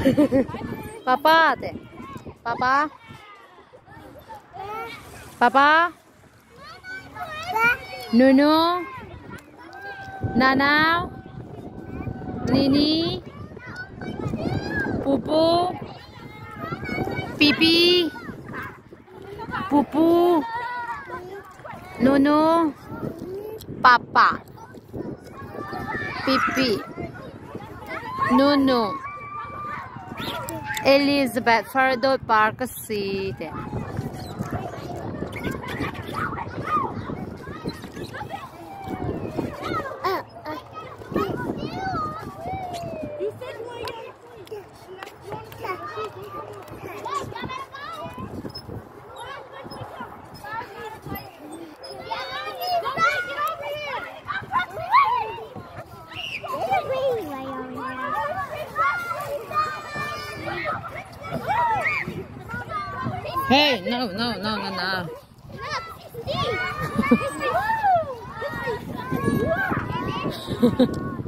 Papa te. Papa. Papa. Nunu. Nanau. Nini. Pupu. Pipi. Pupu. Nunu. Papa. Pipi. Nunu. Elizabeth Fardo Park City. Hey, no, no, no, no, no. Look.